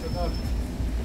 Juist, dat